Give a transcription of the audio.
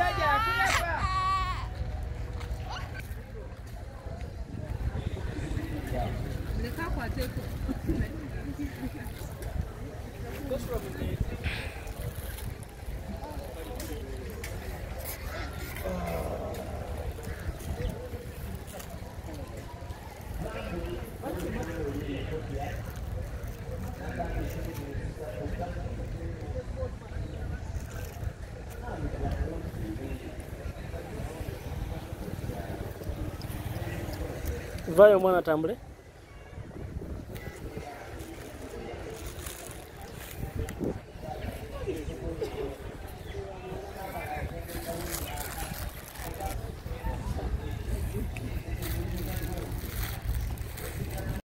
下一点，快点，快点。Ну, 么 vaayo omwana atambule